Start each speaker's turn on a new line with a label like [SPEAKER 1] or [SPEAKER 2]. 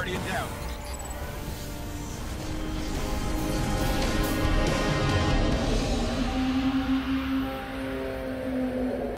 [SPEAKER 1] already in doubt.